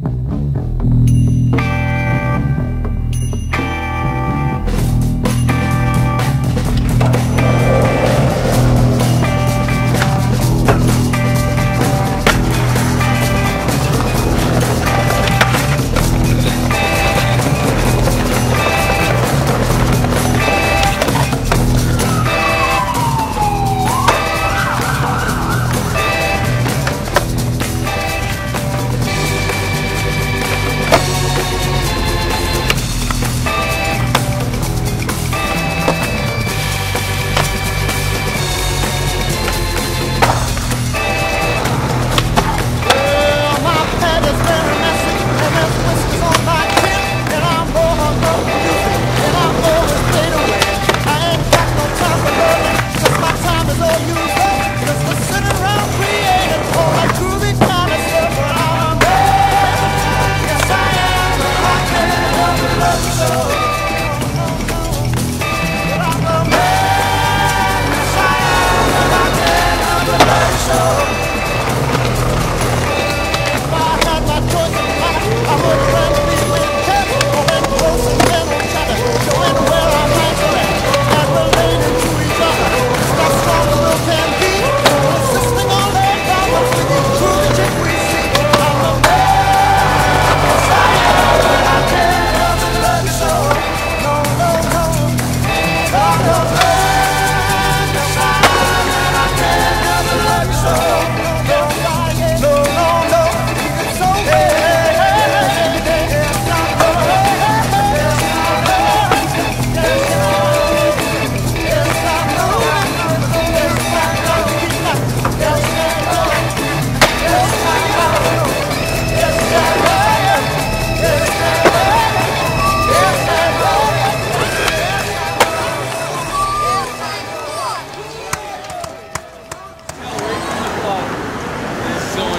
Thank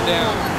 down.